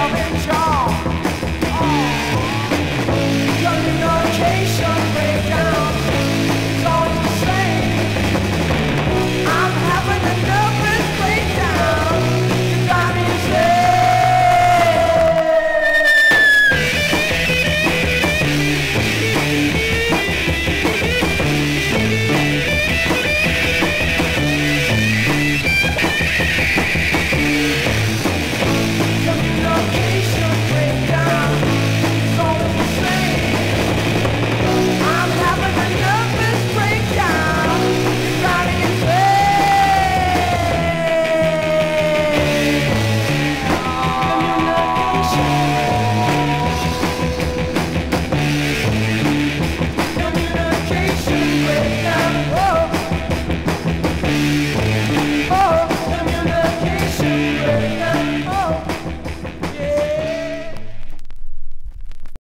love in charge.